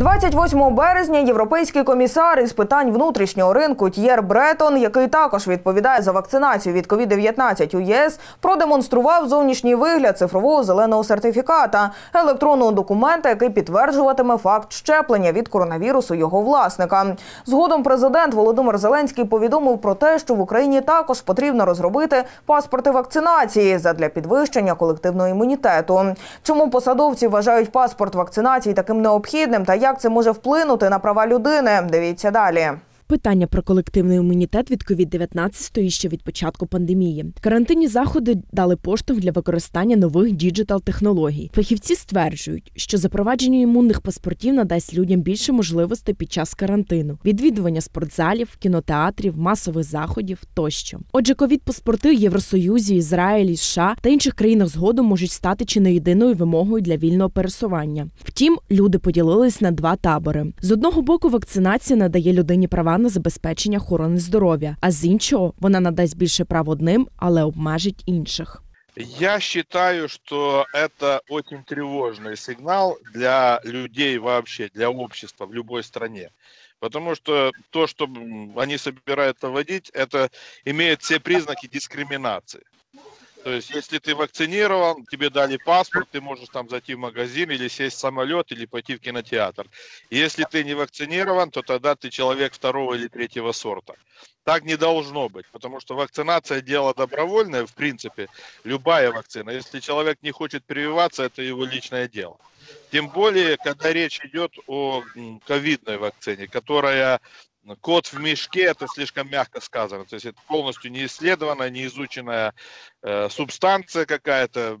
28 березня європейський комісар із питань внутрішнього ринку Т'єр Бретон, який також відповідає за вакцинацію від COVID-19 у ЄС, продемонстрував зовнішній вигляд цифрового зеленого сертифіката, електронного документа, який підтверджуватиме факт щеплення від коронавірусу його власника. Згодом президент Володимир Зеленський повідомив про те, що в Україні також потрібно розробити паспорти вакцинації задля підвищення колективного імунітету. Чому посадовці вважають паспорт вакцинації таким необхідним та як це може вплинути на права людини? Дивіться далі. Питання про колективний імунітет від COVID-19 стоїть ще від початку пандемії. Карантинні заходи дали поштовх для використання нових діджитал-технологій. Фахівці стверджують, що запровадження імунних паспортів надасть людям більше можливостей під час карантину, відвідування спортзалів, кінотеатрів, масових заходів тощо. Отже, ковід-паспорти в Євросоюзі, Ізраїлі, США та інших країнах згодом можуть стати чи не єдиною вимогою для вільного пересування. Втім, люди поділились на два табори: з одного боку, вакцинація надає людині права на забезпечення охорони здоров'я, а з іншого вона надасть більше прав одним, але обмежить інших. Я считаю, что это очень тревожный сигнал для людей вообще, для общества в любой стране. Потому что то, что они собираются вводить, это имеет все признаки дискриминации. То есть, если ты вакцинирован, тебе дали паспорт, ты можешь там зайти в магазин или сесть в самолет или пойти в кинотеатр. Если ты не вакцинирован, то тогда ты человек второго или третьего сорта. Так не должно быть, потому что вакцинация дело добровольное, в принципе, любая вакцина. Если человек не хочет прививаться, это его личное дело. Тем более, когда речь идет о ковидной вакцине, которая кот в мешке это слишком мягко сказано. То есть это полностью не исследованная, не изученная э, субстанция какая-то,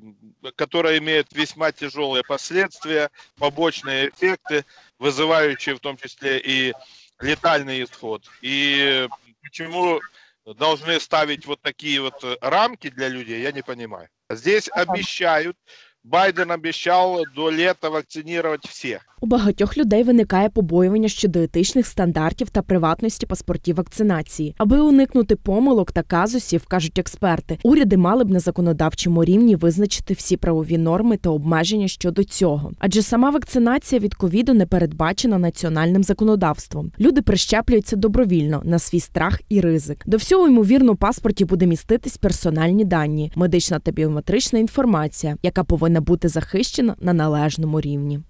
которая имеет весьма тяжелые последствия, побочные эффекты, вызывающие в том числе и летальный исход. И почему должны ставить вот такие вот рамки для людей, я не понимаю. Здесь обещают, Байден обещал до лета вакцинировать всех. У багатьох людей виникає побоювання щодо етичних стандартів та приватності паспортів вакцинації. Аби уникнути помилок та казусів, кажуть експерти, уряди мали б на законодавчому рівні визначити всі правові норми та обмеження щодо цього. Адже сама вакцинація від ковіду не передбачена національним законодавством. Люди прищеплюються добровільно на свій страх і ризик. До всього ймовірно, у паспорті буде міститись персональні дані, медична та біометрична інформація, яка повинна бути захищена на належному рівні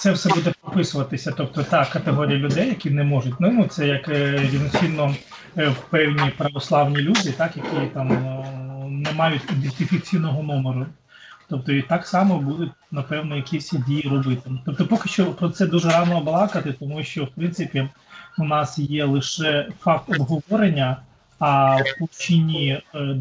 це все буде прописуватися. Тобто та категорія людей, які не можуть ну, це як рівноцінно е, певні православні люди, так які там е, не мають ідентифікаційного номеру. Тобто і так само будуть, напевно, якісь дії робити. Тобто, поки що про це дуже рано балакати, тому що в принципі у нас є лише факт обговорення, а в площині е,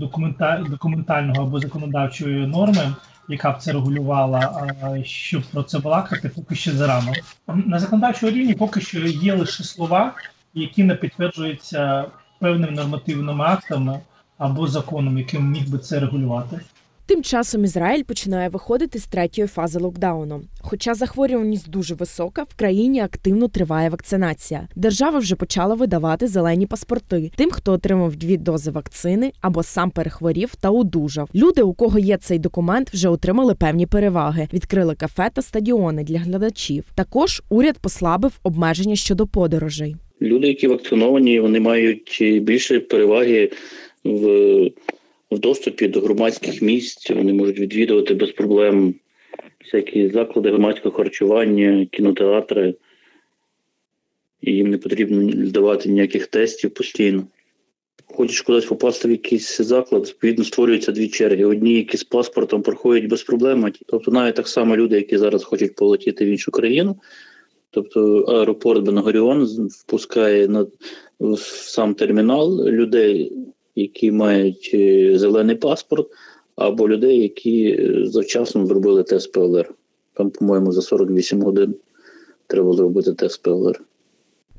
документального або законодавчої норми яка б це регулювала, щоб про це балакати, поки що зарано. На законодавчому рівні поки що є лише слова, які не підтверджуються певними нормативними актами або законом, яким міг би це регулювати. Тим часом Ізраїль починає виходити з третьої фази локдауну. Хоча захворюваність дуже висока, в країні активно триває вакцинація. Держава вже почала видавати зелені паспорти тим, хто отримав дві дози вакцини або сам перехворів та одужав. Люди, у кого є цей документ, вже отримали певні переваги, відкрили кафе та стадіони для глядачів. Також уряд послабив обмеження щодо подорожей. Люди, які вакциновані, вони мають більше переваги в в доступі до громадських місць. Вони можуть відвідувати без проблем всякі заклади громадського харчування, кінотеатри. І їм не потрібно здавати ніяких тестів постійно. Хочеш кудись попасти в якийсь заклад, відповідно створюються дві черги. Одні, які з паспортом проходять без проблем. Тобто навіть так само люди, які зараз хочуть полетіти в іншу країну. Тобто аеропорт Бенгоріон впускає на в сам термінал людей які мають е, зелений паспорт, або людей, які е, завчасно зробили тест ПЛР. Там, по-моєму, за 48 годин треба зробити тест ПЛР.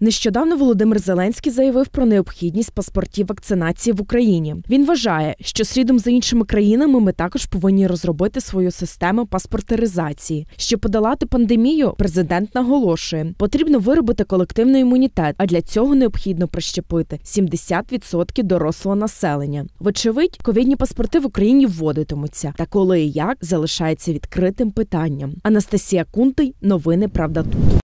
Нещодавно Володимир Зеленський заявив про необхідність паспортів вакцинації в Україні. Він вважає, що слідом за іншими країнами ми також повинні розробити свою систему паспортеризації. Щоб подолати пандемію, президент наголошує, потрібно виробити колективний імунітет, а для цього необхідно прищепити 70% дорослого населення. Вочевидь, ковідні паспорти в Україні вводитимуться. Та коли і як залишається відкритим питанням. Анастасія Кунтий, новини Правда тут.